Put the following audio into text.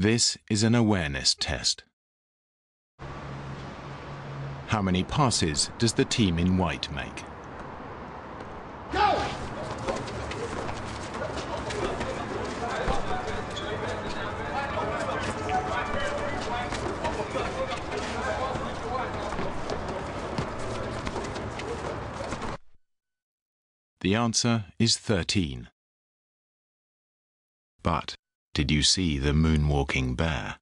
This is an awareness test. How many passes does the team in white make? Go! The answer is 13. But did you see the moonwalking bear?